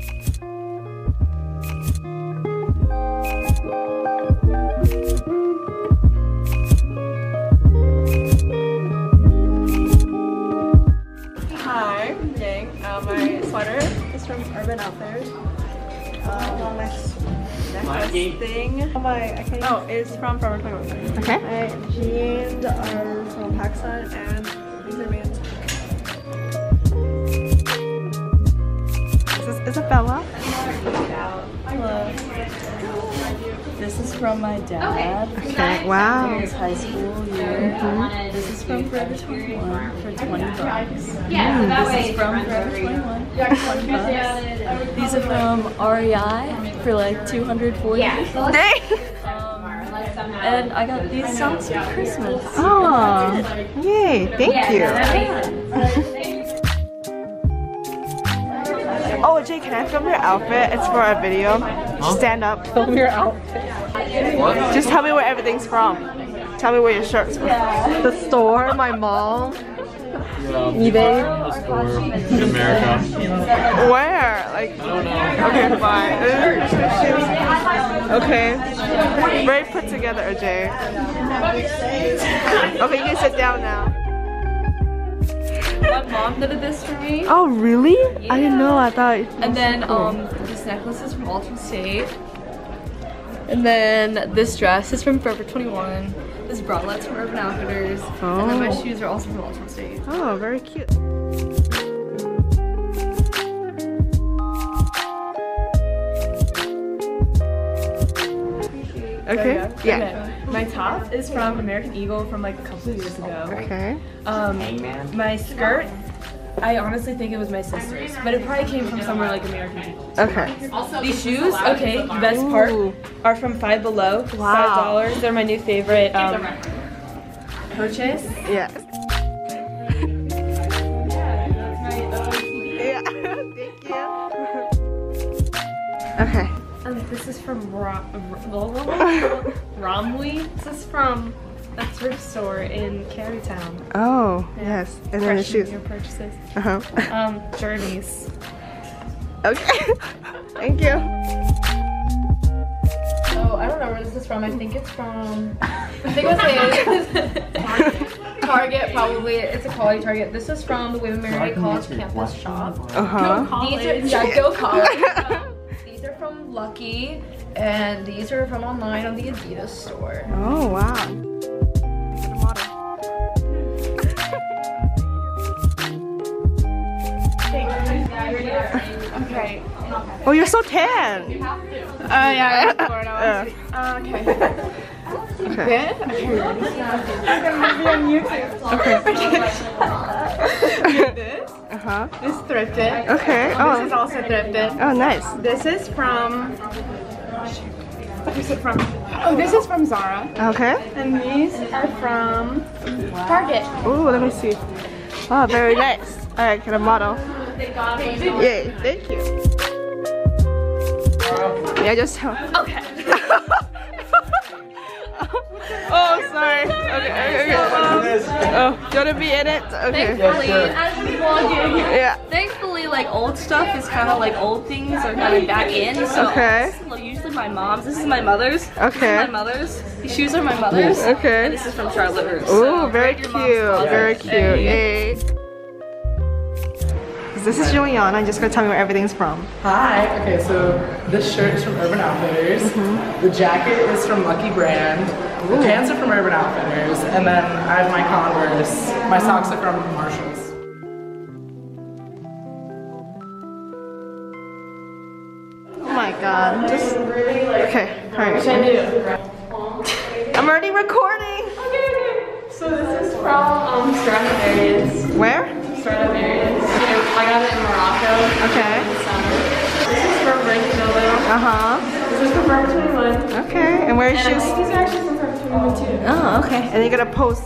Hi, I'm Yang. Uh, my sweater is from Urban Outfitters. Uh, my necklace thing. Oh, my, I can't oh, it's from Forever 21. Okay. My jeans are from Pakistan and from my dad. Okay. Wow. His high school year. This is from Forever 21 for 20 bucks. Yeah, so that This way is from Forever 21 for 20 bucks. These are from REI for like 240. Yeah. Dang. Um, and I got these socks for Christmas. Oh, yay! Thank you. Oh, Jay, can I film your outfit? It's for a video. Just stand up. Film your outfit. Just tell me where everything's from. Tell me where your shirt's from. The store, my mom. eBay. The store in America. Where? Like, okay, fine. Okay. Very put together, Jay. Okay, you can sit down now. My mom did this for me. Oh, really? I didn't know. I thought. And then um, this necklace is from Altar'd State. And then this dress is from Forever 21. This bralette's from Urban Outfitters. And then my Oh. shoes are also from Altar'd State. Oh, very cute. Okay. Yeah. Okay. My top is from American Eagle from like a couple of years ago. Okay. Um, my skirt, I honestly think it was my sister's, but it probably came from somewhere like American Eagle. Okay. These shoes, okay, the best part, Ooh. are from Five Below. Wow. Five dollars. They're my new favorite um, purchase. Yes. Yeah, Yeah. Thank you. Okay. And this is from Ro- Ro- Romwe. This is from a thrift store in Carytown. Oh, yes. And then the Fresh shoes. Your purchases. Uh huh. Um, Journeys. Okay. Thank you. Oh, I don't know where this is from. I think it's from. I think it was Target, probably. It's a quality Target. This is from the William and Mary College campus shop. Uh huh. These are yeah, go college. these are from Lucky, and these are from online on the Adidas store. Oh, wow. Okay. Oh, you're so tan. Oh yeah. Yeah. Uh, okay. Okay. this Uh huh. This is thrifted. Okay. Oh. This is Oh. also thrifted. Oh, nice. This is from. What is it from? Oh, this is from Zara. Okay. And these are from Target. Oh, let me see. Oh, very nice. All right, can I model? Yay, thank you. Yeah, just. Okay. oh, sorry. Okay, okay, okay. Um, oh, you wanna be in it? Okay. Thankfully, as we vlogging, Yeah. thankfully, like old stuff is kind of like old things are kind of back in. So Okay. is, usually my mom's. This is my mother's. This Okay. is my mother's. These shoes are my mother's. Okay. And this is from Charlotte Russe. Ooh, very rate cute. Very cute. Yay. This is Juliana. I'm just gonna tell me where everything's from. Hi. Okay, so this shirt is from Urban Outfitters. The jacket is from Lucky Brand. The pants are from Urban Outfitters, and then I have my Converse. My socks are from Marshalls. Oh my god. Just. Okay. Alright. What I do? I'm already recording. Okay. So this is from um, Stradivarius. Where? Stradivarius. I got it in Morocco. Okay. This is from Brandy Uh huh. This is from Forever 21. Okay. And where is she? And I think these are actually from Forever 21 too. Oh, okay. And you're gonna post